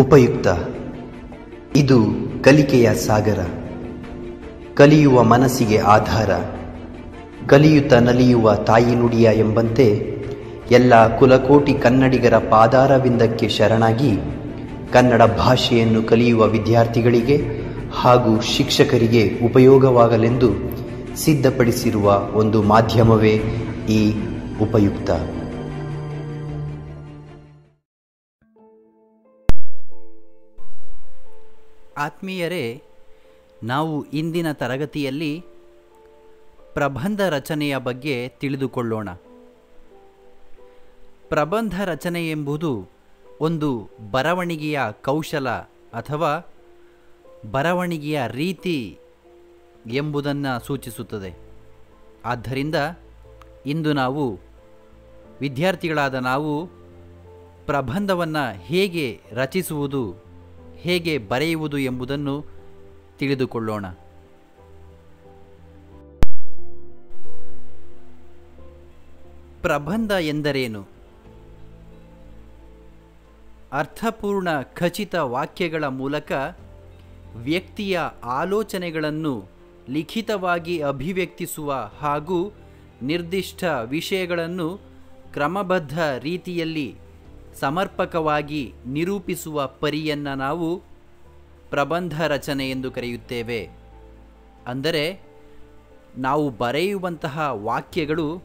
ಉಪಯುಕ್ತ. ಇದು ಕಲಿಕೆಯ ಸಾಗರ. ಕಲಿಯುವ ಮನಸ್ಸಿಗೆ ಆಧಾರ. ಕಲಿಯುತ್ತ ನಲಿಯುವ ತಾಯಿ ನುಡಿಯ ಎಂಬಂತೆ ಎಲ್ಲ ಕುಲಕೋಟಿ ಕನ್ನಡಿಗರ ಪಾದಾರವಿಂದಕ್ಕೆ ಶರಣಾಗಿ ಕನ್ನಡ ಭಾಷೆಯನ್ನು ಕಲಿಯುವ ವಿದ್ಯಾರ್ಥಿಗಳಿಗೆ ಹಾಗೂ ಶಿಕ್ಷಕರಿಗೆ ಉಪಯೋಗವಾಗಲೆಂದು ಸಿದ್ಧಪಡಿಸಿರುವ ಒಂದು ಮಾಧ್ಯಮವೇ ಈ ಉಪಯುಕ್ತ. ಆತ್ಮೀಯರೇ, ನಾವು ಇಂದಿನ ತರಗತಿಯಲ್ಲಿ ಪ್ರಬಂಧ ರಚನೆಯ ಬಗ್ಗೆ ತಿಳಿದುಕೊಳ್ಳೋಣ. ಪ್ರಬಂಧ ರಚನೆ ಎಂಬುದು ಒಂದು ಬರವಣಿಗೆಯ ಕೌಶಲ ಅಥವಾ ಬರವಣಿಗೆಯ ರೀತಿ ಎಂಬುದನ್ನು ಸೂಚಿಸುತ್ತದೆ. ಆದ್ದರಿಂದ ಇಂದು ನಾವು ವಿದ್ಯಾರ್ಥಿಗಳಾದ ನಾವು ಪ್ರಬಂಧವನ್ನು ಹೇಗೆ ರಚಿಸುವುದು ಹೇಗೆ ಬರೆಯುವುದು ಎಂಬುದನ್ನು ತಿಳಿದುಕೊಳ್ಳೋಣ. ಪ್ರಬಂಧ ಎಂದರೇನು? ಅರ್ಥಪೂರ್ಣ ಖಚಿತ ವಾಕ್ಯಗಳ ಮೂಲಕ ವ್ಯಕ್ತಿಯ ಆಲೋಚನೆಗಳನ್ನು ಲಿಖಿತವಾಗಿ ಅಭಿವ್ಯಕ್ತಿಸುವ ಹಾಗೂ ನಿರ್ದಿಷ್ಟ ವಿಷಯಗಳನ್ನು ಕ್ರಮಬದ್ಧ ರೀತಿಯಲ್ಲಿ ಸಮರ್ಪಕವಾಗಿ ನಿರೂಪಿಸುವ ಪರಿಯನ್ನು ನಾವು ಪ್ರಬಂಧ ರಚನೆ ಎಂದು ಕರೆಯುತ್ತೇವೆ. ಅಂದರೆ, ನಾವು ಬರೆಯುವಂತಹ ವಾಕ್ಯಗಳು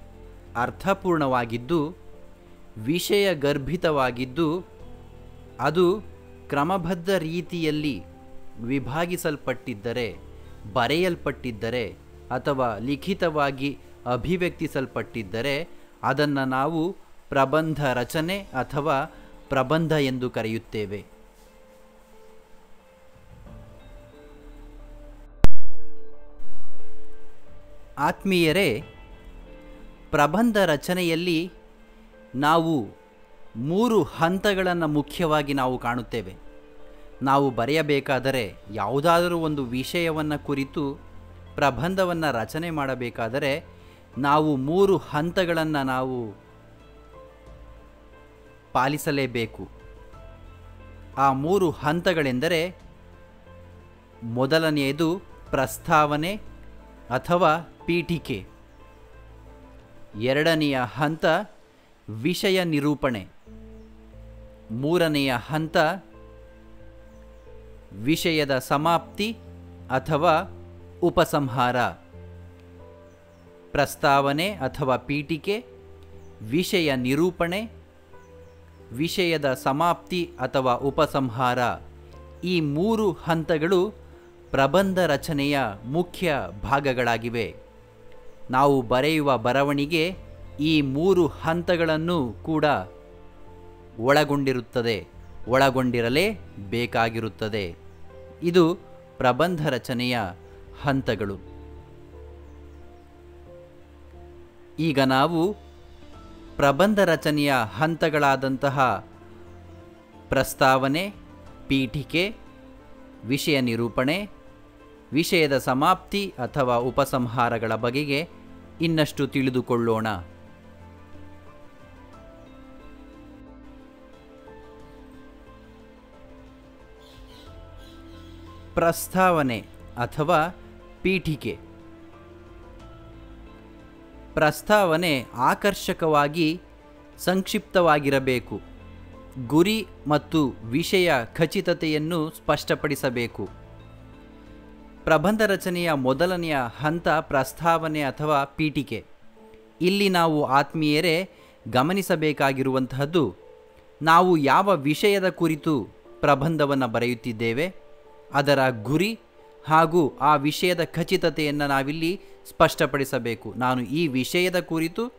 ಅರ್ಥಪೂರ್ಣವಾಗಿದ್ದು ವಿಷಯ ಗರ್ಭಿತವಾಗಿದ್ದು ಅದು ಕ್ರಮಬದ್ಧ ರೀತಿಯಲ್ಲಿ ವಿಭಾಗಿಸಲ್ಪಟ್ಟಿದ್ದರೆ, ಬರೆಯಲ್ಪಟ್ಟಿದ್ದರೆ ಅಥವಾ ಲಿಖಿತವಾಗಿ ಅಭಿವ್ಯಕ್ತಿಸಲ್ಪಟ್ಟಿದ್ದರೆ, ಅದನ್ನು ನಾವು ಪ್ರಬಂಧ ರಚನೆ ಅಥವಾ ಪ್ರಬಂಧ ಎಂದು ಕರೆಯುತ್ತೇವೆ. ಆತ್ಮೀಯರೇ, ಪ್ರಬಂಧ ರಚನೆಯಲ್ಲಿ ನಾವು ಮೂರು ಹಂತಗಳನ್ನು ಮುಖ್ಯವಾಗಿ ನಾವು ಕಾಣುತ್ತೇವೆ. ನಾವು ಬರೆಯಬೇಕಾದರೆ ಯಾವುದಾದರೂ ಒಂದು ವಿಷಯವನ್ನು ಕುರಿತು ಪ್ರಬಂಧವನ್ನು ರಚನೆ ಮಾಡಬೇಕಾದರೆ ನಾವು ಮೂರು ಹಂತಗಳನ್ನು ನಾವು ಪಾಲಿಸಲೇಬೇಕು. ಆ ಮೂರು ಹಂತಗಳೆಂದರೆ ಮೊದಲನೆಯದು ಪ್ರಸ್ತಾವನೆ ಅಥವಾ ಪೀಠಿಕೆ. ಎರಡನೆಯ ಹಂತ ವಿಷಯ ನಿರೂಪಣೆ. ಮೂರನೆಯ ಹಂತ ವಿಷಯದ ಸಮಾಪ್ತಿ ಅಥವಾ ಉಪಸಂಹಾರ. ಪ್ರಸ್ತಾವನೆ ಅಥವಾ ಪೀಠಿಕೆ, ವಿಷಯ ನಿರೂಪಣೆ ವಿಷಯದ ಸಮಾಪ್ತಿ ಅಥವಾ ಉಪಸಂಹಾರ. ಈ ಮೂರು ಹಂತಗಳು ಪ್ರಬಂಧ ರಚನೆಯ ಮುಖ್ಯ ಭಾಗಗಳಾಗಿವೆ. ನಾವು ಬರೆಯುವ ಬರವಣಿಗೆ ಈ ಮೂರು ಹಂತಗಳನ್ನು ಕೂಡ ಒಳಗೊಂಡಿರುತ್ತದೆ. ಒಳಗೊಂಡಿರಲೇ ಬೇಕಾಗಿರುತ್ತದೆ. ಇದು ಪ್ರಬಂಧ ರಚನೆಯ ಹಂತಗಳು. ಈಗ ನಾವು ಪ್ರಬಂಧ ರಚನೆಯ ಹಂತಗಳಾದಂತಹ ಪ್ರಸ್ತಾವನೆ, ಪೀಠಿಕೆ, ವಿಷಯ ನಿರೂಪಣೆ, ವಿಷಯದ ಸಮಾಪ್ತಿ ಅಥವಾ ಉಪಸಂಹಾರಗಳ ಬಗೆಗೆ ಇನ್ನಷ್ಟು ತಿಳಿದುಕೊಳ್ಳೋಣ. ಪ್ರಸ್ತಾವನೆ ಅಥವಾ ಪೀಠಿಕೆ. ಪ್ರಸ್ತಾವನೆ ಆಕರ್ಷಕವಾಗಿ ಸಂಕ್ಷಿಪ್ತವಾಗಿರಬೇಕು. ಗುರಿ ಮತ್ತು ವಿಷಯ ಖಚಿತತೆಯನ್ನು ಸ್ಪಷ್ಟಪಡಿಸಬೇಕು. ಪ್ರಬಂಧ ರಚನೆಯ ಮೊದಲನೆಯ ಹಂತ ಪ್ರಸ್ತಾವನೆ ಅಥವಾ ಪೀಠಿಕೆ. ಇಲ್ಲಿ ನಾವು ಆತ್ಮೀಯರೇ ಗಮನಿಸಬೇಕಾಗಿರುವಂತಹದ್ದು, ನಾವು ಯಾವ ವಿಷಯದ ಕುರಿತು ಪ್ರಬಂಧವನ್ನು ಬರೆಯುತ್ತಿದ್ದೇವೆ, ಅದರ ಗುರಿ ಹಾಗೂ ಆ ವಿಷಯದ ಖಚಿತತೆಯನ್ನು ನಾವಿಲ್ಲಿ ಸ್ಪಷ್ಟಪಡಿಸಬೇಕು. ನಾನು ಈ ವಿಷಯದ ಕುರಿತು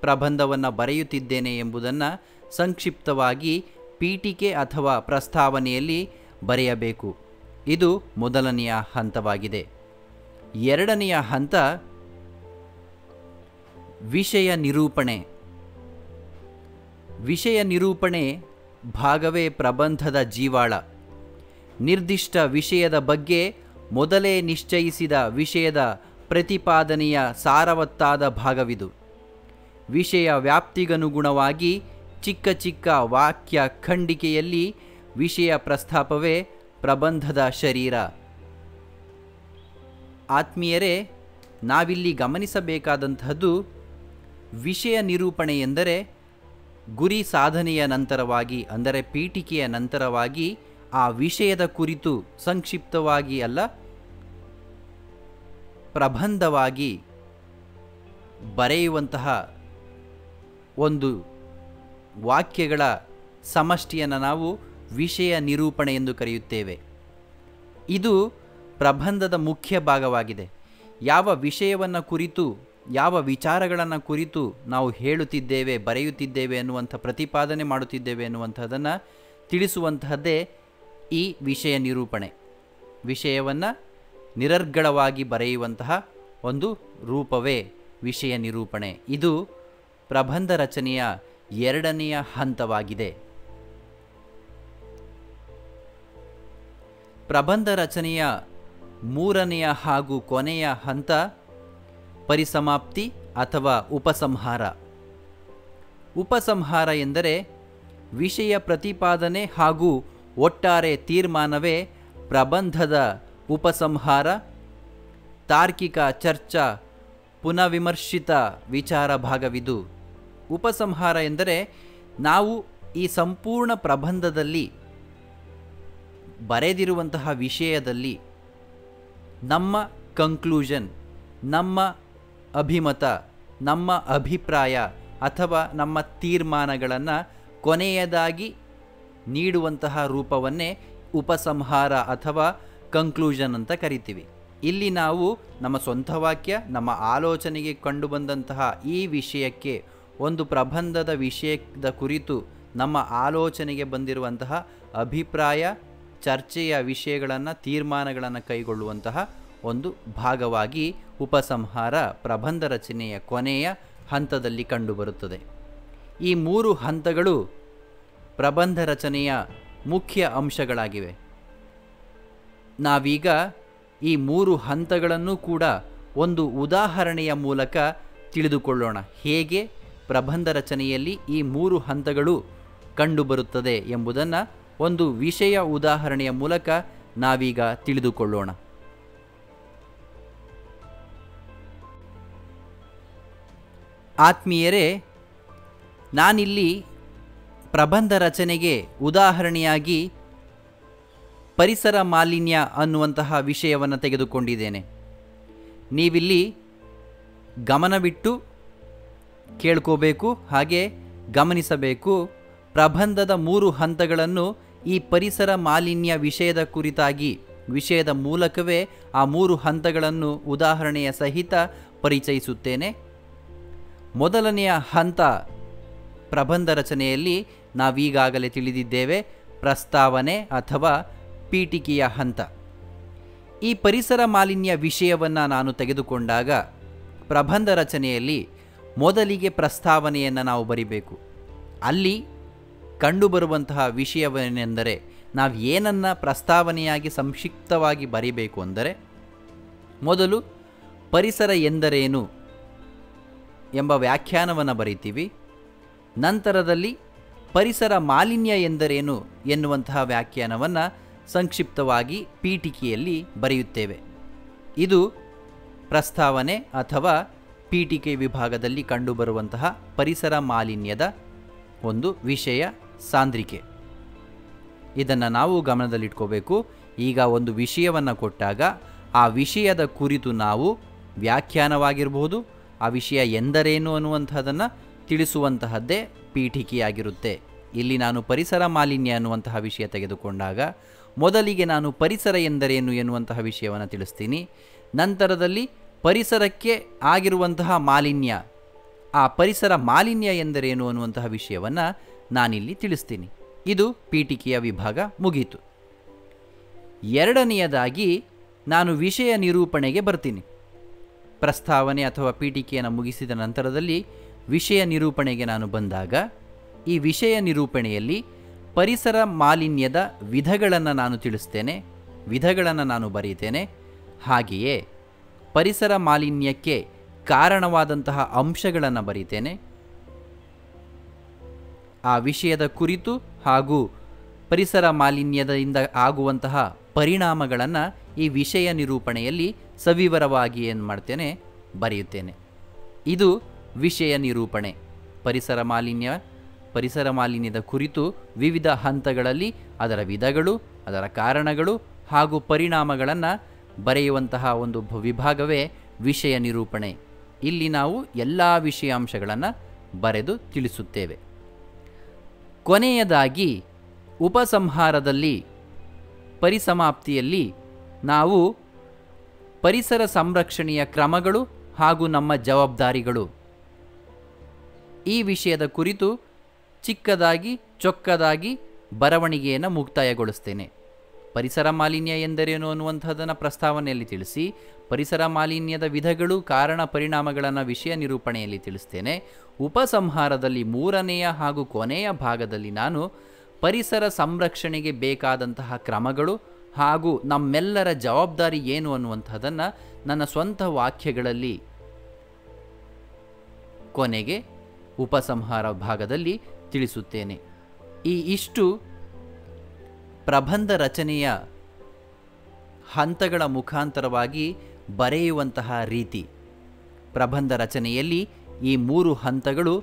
ಪ್ರಬಂಧವನ್ನು ಬರೆಯುತ್ತಿದ್ದೇನೆ ಎಂಬುದನ್ನು ಸಂಕ್ಷಿಪ್ತವಾಗಿ ಪೀಠಿಕೆ ಅಥವಾ ಪ್ರಸ್ತಾವನೆಯಲ್ಲಿ ಬರೆಯಬೇಕು. ಇದು ಮೊದಲನೆಯ ಹಂತವಾಗಿದೆ. ಎರಡನೆಯ ಹಂತ, ವಿಷಯ ನಿರೂಪಣೆ. ವಿಷಯ ನಿರೂಪಣೆ ಭಾಗವೇ ಪ್ರಬಂಧದ ಜೀವಾಳ. ನಿರ್ದಿಷ್ಟ ವಿಷಯದ ಬಗ್ಗೆ ಮೊದಲೇ ನಿಶ್ಚಯಿಸಿದ ವಿಷಯದ ಪ್ರತಿಪಾದನೆಯ ಸಾರವತ್ತಾದ ಭಾಗವಿದು. ವಿಷಯ ವ್ಯಾಪ್ತಿಗನುಗುಣವಾಗಿ ಚಿಕ್ಕ ಚಿಕ್ಕ ವಾಕ್ಯ ಖಂಡಿಕೆಯಲ್ಲಿ ವಿಷಯ ಪ್ರಸ್ತಾಪವೇ ಪ್ರಬಂಧದ ಶರೀರ. ಆತ್ಮೀಯರೇ, ನಾವಿಲ್ಲಿ ಗಮನಿಸಬೇಕಾದಂತಹದ್ದು ವಿಷಯ ನಿರೂಪಣೆ ಎಂದರೆ ಗುರಿ ಸಾಧನೆಯ ನಂತರವಾಗಿ, ಅಂದರೆ ಪೀಠಿಕೆಯ ನಂತರವಾಗಿ ಆ ವಿಷಯದ ಕುರಿತು ಸಂಕ್ಷಿಪ್ತವಾಗಿ ಅಲ್ಲ ಪ್ರಬಂಧವಾಗಿ ಬರೆಯುವಂತಹ ಒಂದು ವಾಕ್ಯಗಳ ಸಮಷ್ಟಿಯನ್ನು ನಾವು ವಿಷಯ ನಿರೂಪಣೆ ಎಂದು ಕರೆಯುತ್ತೇವೆ. ಇದು ಪ್ರಬಂಧದ ಮುಖ್ಯ ಭಾಗವಾಗಿದೆ. ಯಾವ ವಿಷಯವನ್ನು ಕುರಿತು, ಯಾವ ವಿಚಾರಗಳನ್ನು ಕುರಿತು ನಾವು ಹೇಳುತ್ತಿದ್ದೇವೆ, ಬರೆಯುತ್ತಿದ್ದೇವೆ ಅನ್ನುವಂಥ ಪ್ರತಿಪಾದನೆ ಮಾಡುತ್ತಿದ್ದೇವೆ ಎನ್ನುವಂಥದ್ದನ್ನು ತಿಳಿಸುವಂತಹದ್ದೇ ಈ ವಿಷಯ ನಿರೂಪಣೆ. ವಿಷಯವನ್ನು ನಿರರ್ಗಳವಾಗಿ ಬರೆಯುವಂತಹ ಒಂದು ರೂಪವೇ ವಿಷಯ ನಿರೂಪಣೆ. ಇದು ಪ್ರಬಂಧ ರಚನೆಯ ಎರಡನೆಯ ಹಂತವಾಗಿದೆ. ಪ್ರಬಂಧ ರಚನೆಯ ಮೂರನೆಯ ಹಾಗೂ ಕೊನೆಯ ಹಂತ ಪರಿಸಮಾಪ್ತಿ ಅಥವಾ ಉಪಸಂಹಾರ. ಉಪಸಂಹಾರ ಎಂದರೆ ವಿಷಯ ಪ್ರತಿಪಾದನೆ ಹಾಗೂ ಒಟ್ಟಾರೆ ತೀರ್ಮಾನವೇ ಪ್ರಬಂಧದ ಉಪಸಂಹಾರ, ತಾರ್ಕಿಕ ಚರ್ಚಾ ಪುನವಿಮರ್ಶಿತ ವಿಚಾರ ಭಾಗವಿದು ಉಪಸಂಹಾರ ಎಂದರೆ ನಾವು ಈ ಸಂಪೂರ್ಣ ಪ್ರಬಂಧದಲ್ಲಿ ಬರೆದಿರುವಂತಹ ವಿಷಯದಲ್ಲಿ ನಮ್ಮ ಕಂಕ್ಲೂಷನ್ ನಮ್ಮ ಅಭಿಮತ, ನಮ್ಮ ಅಭಿಪ್ರಾಯ ಅಥವಾ ನಮ್ಮ ತೀರ್ಮಾನಗಳನ್ನು ಕೊನೆಯದಾಗಿ ನೀಡುವಂತಹ ರೂಪವನ್ನೇ ಉಪಸಂಹಾರ ಅಥವಾ ಕಂಕ್ಲೂಷನ್ ಅಂತ ಕರಿತೀವಿ. ಇಲ್ಲಿ ನಾವು ನಮ್ಮ ಸ್ವಂತ ವಾಕ್ಯ, ನಮ್ಮ ಆಲೋಚನೆಗೆ ಕಂಡುಬಂದಂತಹ ಈ ವಿಷಯಕ್ಕೆ, ಒಂದು ಪ್ರಬಂಧದ ವಿಷಯದ ಕುರಿತು ನಮ್ಮ ಆಲೋಚನೆಗೆ ಬಂದಿರುವಂತಹ ಅಭಿಪ್ರಾಯ, ಚರ್ಚೆಯ ವಿಷಯಗಳನ್ನು, ತೀರ್ಮಾನಗಳನ್ನು ಕೈಗೊಳ್ಳುವಂತಹ ಒಂದು ಭಾಗವಾಗಿ ಉಪಸಂಹಾರ ಪ್ರಬಂಧ ರಚನೆಯ ಕೊನೆಯ ಹಂತದಲ್ಲಿ ಕಂಡುಬರುತ್ತದೆ. ಈ ಮೂರು ಹಂತಗಳು ಪ್ರಬಂಧ ರಚನೆಯ ಮುಖ್ಯ ಅಂಶಗಳಾಗಿವೆ. ನಾವೀಗ ಈ ಮೂರು ಹಂತಗಳನ್ನು ಕೂಡ ಒಂದು ಉದಾಹರಣೆಯ ಮೂಲಕ ತಿಳಿದುಕೊಳ್ಳೋಣ. ಹೇಗೆ? ಪ್ರಬಂಧ ರಚನೆಯಲ್ಲಿ ಈ ಮೂರು ಹಂತಗಳು ಕಂಡುಬರುತ್ತದೆ ಎಂಬುದನ್ನು ಒಂದು ವಿಷಯ ಉದಾಹರಣೆಯ ಮೂಲಕ ನಾವೀಗ ತಿಳಿದುಕೊಳ್ಳೋಣ. ಆತ್ಮೀಯರೇ, ನಾನಿಲ್ಲಿ ಪ್ರಬಂಧ ರಚನೆಗೆ ಉದಾಹರಣೆಯಾಗಿ ಪರಿಸರ ಮಾಲಿನ್ಯ ಅನ್ನುವಂತಹ ವಿಷಯವನ್ನು ತೆಗೆದುಕೊಂಡಿದ್ದೇನೆ. ನೀವಿಲ್ಲಿ ಗಮನವಿಟ್ಟು ಕೇಳ್ಕೋಬೇಕು, ಹಾಗೆ ಗಮನಿಸಬೇಕು. ಪ್ರಬಂಧದ ಮೂರು ಹಂತಗಳನ್ನು ಈ ಪರಿಸರ ಮಾಲಿನ್ಯ ವಿಷಯದ ಕುರಿತಾಗಿ, ವಿಷಯದ ಮೂಲಕವೇ ಆ ಮೂರು ಹಂತಗಳನ್ನು ಉದಾಹರಣೆಯ ಸಹಿತ ಪರಿಚಯಿಸುತ್ತೇನೆ. ಮೊದಲನೆಯ ಹಂತ ಪ್ರಬಂಧ ರಚನೆಯಲ್ಲಿ ನಾವೀಗಾಗಲೇ ತಿಳಿದಿದ್ದೇವೆ, ಪ್ರಸ್ತಾವನೆ ಅಥವಾ ಪೀಠಿಕೆಯ ಹಂತ. ಈ ಪರಿಸರ ಮಾಲಿನ್ಯ ವಿಷಯವನ್ನು ನಾನು ತೆಗೆದುಕೊಂಡಾಗ ಪ್ರಬಂಧ ರಚನೆಯಲ್ಲಿ ಮೊದಲಿಗೆ ಪ್ರಸ್ತಾವನೆಯನ್ನು ನಾವು ಬರಿಬೇಕು. ಅಲ್ಲಿ ಕಂಡುಬರುವಂತಹ ವಿಷಯವೇನೆಂದರೆ ನಾವು ಏನನ್ನು ಪ್ರಸ್ತಾವನೆಯಾಗಿ ಸಂಕ್ಷಿಪ್ತವಾಗಿ ಬರಿಬೇಕು ಅಂದರೆ ಮೊದಲು ಪರಿಸರ ಎಂದರೇನು ಎಂಬ ವ್ಯಾಖ್ಯಾನವನ್ನು ಬರಿತೀವಿ. ನಂತರದಲ್ಲಿ ಪರಿಸರ ಮಾಲಿನ್ಯ ಎಂದರೇನು ಎನ್ನುವಂತಹ ವ್ಯಾಖ್ಯಾನವನ್ನು ಸಂಕ್ಷಿಪ್ತವಾಗಿ ಪೀಠಿಕೆಯಲ್ಲಿ ಬರೆಯುತ್ತೇವೆ. ಇದು ಪ್ರಸ್ತಾವನೆ ಅಥವಾ ಪೀಠಿಕೆ ವಿಭಾಗದಲ್ಲಿ ಕಂಡುಬರುವಂತಹ ಪರಿಸರ ಮಾಲಿನ್ಯದ ಒಂದು ವಿಷಯ ಸಾಂದ್ರಿಕೆ. ಇದನ್ನು ನಾವು ಗಮನದಲ್ಲಿಟ್ಕೋಬೇಕು. ಈಗ ಒಂದು ವಿಷಯವನ್ನು ಕೊಟ್ಟಾಗ ಆ ವಿಷಯದ ಕುರಿತು ನಾವು ವ್ಯಾಖ್ಯಾನವಾಗಿರಬಹುದು. ಆ ವಿಷಯ ಎಂದರೇನು ಅನ್ನುವಂಥದ್ದನ್ನು ತಿಳಿಸುವಂತಹದ್ದೇ ಪೀಠಿಕೆಯಾಗಿರುತ್ತೆ. ಇಲ್ಲಿ ನಾನು ಪರಿಸರ ಮಾಲಿನ್ಯ ಅನ್ನುವಂತಹ ವಿಷಯ ತೆಗೆದುಕೊಂಡಾಗ ಮೊದಲಿಗೆ ನಾನು ಪರಿಸರ ಎಂದರೇನು ಎನ್ನುವಂತಹ ವಿಷಯವನ್ನು ತಿಳಿಸ್ತೀನಿ. ನಂತರದಲ್ಲಿ ಪರಿಸರಕ್ಕೆ ಆಗಿರುವಂತಹ ಮಾಲಿನ್ಯ. ಆ ಪರಿಸರ ಮಾಲಿನ್ಯ ಎಂದರೇನು ಅನ್ನುವಂತಹ ವಿಷಯವನ್ನು ನಾನಿಲ್ಲಿ ತಿಳಿಸ್ತೀನಿ. ಇದು ಪೀಠಿಕೆಯ ವಿಭಾಗ ಮುಗೀತು. ಎರಡನೆಯದಾಗಿ ನಾನು ವಿಷಯ ನಿರೂಪಣೆಗೆ ಬರ್ತೀನಿ. ಪ್ರಸ್ತಾವನೆ ಅಥವಾ ಪೀಠಿಕೆಯನ್ನು ಮುಗಿಸಿದ ನಂತರದಲ್ಲಿ ವಿಷಯ ನಿರೂಪಣೆಗೆ ನಾನು ಬಂದಾಗ ಈ ವಿಷಯ ನಿರೂಪಣೆಯಲ್ಲಿ ಪರಿಸರ ಮಾಲಿನ್ಯದ ವಿಧಗಳನ್ನು ನಾನು ತಿಳಿಸ್ತೇನೆ, ವಿಧಗಳನ್ನು ನಾನು ಬರೀತೇನೆ. ಹಾಗೆಯೇ ಪರಿಸರ ಮಾಲಿನ್ಯಕ್ಕೆ ಕಾರಣವಾದಂತಹ ಅಂಶಗಳನ್ನು ಬರೀತೇನೆ. ಆ ವಿಷಯದ ಕುರಿತು ಹಾಗೂ ಪರಿಸರ ಮಾಲಿನ್ಯದಿಂದ ಆಗುವಂತಹ ಪರಿಣಾಮಗಳನ್ನು ಈ ವಿಷಯ ನಿರೂಪಣೆಯಲ್ಲಿ ಸವಿವರವಾಗಿ ಏನು ಮಾಡ್ತೇನೆ, ಬರೆಯುತ್ತೇನೆ. ಇದು ವಿಷಯ ನಿರೂಪಣೆ. ಪರಿಸರ ಮಾಲಿನ್ಯ ಪರಿಸರ ಮಾಲಿನ್ಯದ ಕುರಿತು ವಿವಿಧ ಹಂತಗಳಲ್ಲಿ ಅದರ ವಿಧಗಳು, ಅದರ ಕಾರಣಗಳು ಹಾಗೂ ಪರಿಣಾಮಗಳನ್ನು ಬರೆಯುವಂತಹ ಒಂದು ವಿಭಾಗವೇ ವಿಷಯ ನಿರೂಪಣೆ. ಇಲ್ಲಿ ನಾವು ಎಲ್ಲ ವಿಷಯಾಂಶಗಳನ್ನು ಬರೆದು ತಿಳಿಸುತ್ತೇವೆ. ಕೊನೆಯದಾಗಿ, ಉಪಸಂಹಾರದಲ್ಲಿ, ಪರಿಸಮಾಪ್ತಿಯಲ್ಲಿ ನಾವು ಪರಿಸರ ಸಂರಕ್ಷಣೆಯ ಕ್ರಮಗಳು ಹಾಗೂ ನಮ್ಮ ಜವಾಬ್ದಾರಿಗಳು. ಈ ವಿಷಯದ ಕುರಿತು ಚಿಕ್ಕದಾಗಿ ಚೊಕ್ಕದಾಗಿ ಬರವಣಿಗೆಯನ್ನು ಮುಕ್ತಾಯಗೊಳಿಸ್ತೇನೆ. ಪರಿಸರ ಮಾಲಿನ್ಯ ಎಂದರೇನು ಅನ್ನುವಂಥದ್ದನ್ನು ಪ್ರಸ್ತಾವನೆಯಲ್ಲಿ ತಿಳಿಸಿ, ಪರಿಸರ ಮಾಲಿನ್ಯದ ವಿಧಗಳು ಕಾರಣ ಪರಿಣಾಮಗಳನ್ನು ವಿಷಯ ನಿರೂಪಣೆಯಲ್ಲಿ ತಿಳಿಸ್ತೇನೆ. ಉಪಸಂಹಾರದಲ್ಲಿ ಮೂರನೆಯ ಹಾಗೂ ಕೊನೆಯ ಭಾಗದಲ್ಲಿ ನಾನು ಪರಿಸರ ಸಂರಕ್ಷಣೆಗೆ ಬೇಕಾದಂತಹ ಕ್ರಮಗಳು ಹಾಗೂ ನಮ್ಮೆಲ್ಲರ ಜವಾಬ್ದಾರಿ ಏನು ಅನ್ನುವಂಥದ್ದನ್ನು ನನ್ನ ಸ್ವಂತ ವಾಕ್ಯಗಳಲ್ಲಿ ಕೊನೆಗೆ ಉಪಸಂಹಾರ ಭಾಗದಲ್ಲಿ ತಿಳಿಸುತ್ತೇನೆ. ಈ ಇಷ್ಟು ಪ್ರಬಂಧ ರಚನೆಯ ಹಂತಗಳ ಮುಖಾಂತರವಾಗಿ ಬರೆಯುವಂತಹ ರೀತಿ. ಪ್ರಬಂಧ ರಚನೆಯಲ್ಲಿ ಈ ಮೂರು ಹಂತಗಳು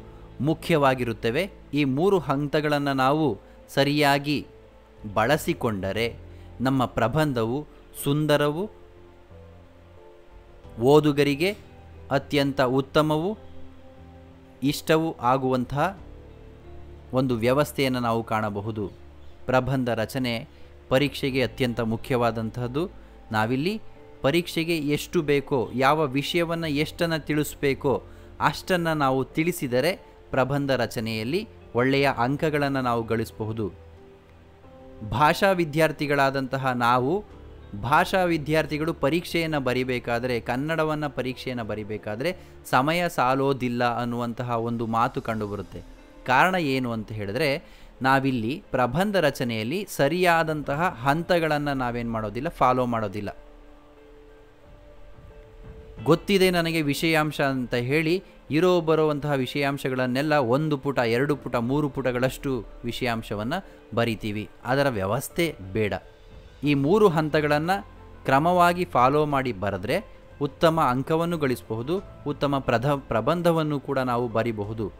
ಮುಖ್ಯವಾಗಿರುತ್ತವೆ. ಈ ಮೂರು ಹಂತಗಳನ್ನು ನಾವು ಸರಿಯಾಗಿ ಬಳಸಿಕೊಂಡರೆ ನಮ್ಮ ಪ್ರಬಂಧವು ಸುಂದರವು, ಓದುಗರಿಗೆ ಅತ್ಯಂತ ಉತ್ತಮವು, ಇಷ್ಟವೂ ಆಗುವಂತಹ ಒಂದು ವ್ಯವಸ್ಥೆಯನ್ನು ನಾವು ಕಾಣಬಹುದು. ಪ್ರಬಂಧ ರಚನೆ ಪರೀಕ್ಷೆಗೆ ಅತ್ಯಂತ ಮುಖ್ಯವಾದಂತಹದ್ದು. ನಾವಿಲ್ಲಿ ಪರೀಕ್ಷೆಗೆ ಎಷ್ಟು ಬೇಕೋ, ಯಾವ ವಿಷಯವನ್ನು ಎಷ್ಟನ್ನು ತಿಳಿಸ್ಬೇಕೋ ಅಷ್ಟನ್ನು ನಾವು ತಿಳಿಸಿದರೆ ಪ್ರಬಂಧ ರಚನೆಯಲ್ಲಿ ಒಳ್ಳೆಯ ಅಂಕಗಳನ್ನು ನಾವು ಗಳಿಸಬಹುದು. ಭಾಷಾ ವಿದ್ಯಾರ್ಥಿಗಳಾದಂತಹ ನಾವು ಭಾಷಾ ವಿದ್ಯಾರ್ಥಿಗಳು ಪರೀಕ್ಷೆಯನ್ನು ಬರಿಬೇಕಾದರೆ, ಕನ್ನಡವನ್ನು ಪರೀಕ್ಷೆಯನ್ನು ಬರಿಬೇಕಾದರೆ ಸಮಯ ಸಾಲೋದಿಲ್ಲ ಅನ್ನುವಂತಹ ಒಂದು ಮಾತು ಕಂಡುಬರುತ್ತೆ. ಕಾರಣ ಏನು ಅಂತ ಹೇಳಿದ್ರೆ, ನಾವಿಲ್ಲಿ ಪ್ರಬಂಧ ರಚನೆಯಲ್ಲಿ ಸರಿಯಾದಂತಹ ಹಂತಗಳನ್ನು ನಾವೇನು ಮಾಡೋದಿಲ್ಲ ಫಾಲೋ ಮಾಡೋದಿಲ್ಲ. ಗೊತ್ತಿದೆ ನನಗೆ ವಿಷಯಾಂಶ ಅಂತ ಹೇಳಿ, ಇರೋ ಬರುವಂತಹ ವಿಷಯಾಂಶಗಳನ್ನೆಲ್ಲ ಒಂದು ಪುಟ, ಎರಡು ಪುಟ, ಮೂರು ಪುಟಗಳಷ್ಟು ವಿಷಯಾಂಶವನ್ನು ಬರಿತೀವಿ. ಅದರ ವ್ಯವಸ್ಥೆ ಬೇಡ. ಈ ಮೂರು ಹಂತಗಳನ್ನು ಕ್ರಮವಾಗಿ ಫಾಲೋ ಮಾಡಿ ಬರೆದ್ರೆ ಉತ್ತಮ ಅಂಕವನ್ನು ಗಳಿಸಬಹುದು, ಉತ್ತಮ ಪ್ರಧ, ಪ್ರಬಂಧವನ್ನು ಕೂಡ ನಾವು ಬರಿಬಹುದು.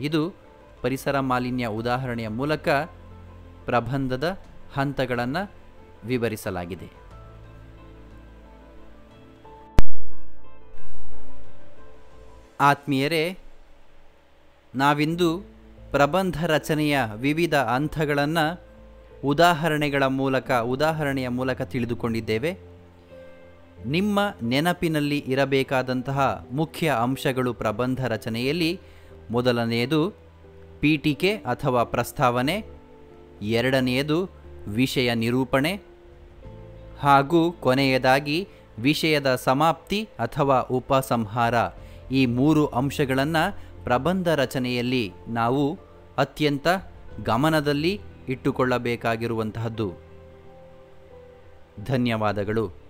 ಇದು ಪರಿಸರ ಮಾಲಿನ್ಯ ಉದಾಹರಣೆಯ ಮೂಲಕ ಪ್ರಬಂಧದ ಹಂತಗಳನ್ನು ವಿವರಿಸಲಾಗಿದೆ. ಆತ್ಮೀಯರೇ, ನಾವಿಂದು ಪ್ರಬಂಧ ರಚನೆಯ ವಿವಿಧ ಹಂತಗಳನ್ನು ಉದಾಹರಣೆಗಳ ಮೂಲಕ, ಉದಾಹರಣೆಯ ಮೂಲಕ ತಿಳಿದುಕೊಂಡಿದ್ದೇವೆ. ನಿಮ್ಮ ನೆನಪಿನಲ್ಲಿ ಇರಬೇಕಾದಂತಹ ಮುಖ್ಯ ಅಂಶಗಳು ಪ್ರಬಂಧ ರಚನೆಯಲ್ಲಿ. ಮೊದಲನೆಯದು ಪೀಠಿಕೆ ಅಥವಾ ಪ್ರಸ್ತಾವನೆ, ಎರಡನೆಯದು ವಿಷಯ ನಿರೂಪಣೆ, ಹಾಗೂ ಕೊನೆಯದಾಗಿ ವಿಷಯದ ಸಮಾಪ್ತಿ ಅಥವಾ ಉಪಸಂಹಾರ. ಈ ಮೂರು ಅಂಶಗಳನ್ನು ಪ್ರಬಂಧ ರಚನೆಯಲ್ಲಿ ನಾವು ಅತ್ಯಂತ ಗಮನದಲ್ಲಿ ಇಟ್ಟುಕೊಳ್ಳಬೇಕಾಗಿರುವಂತಹದ್ದು. ಧನ್ಯವಾದಗಳು.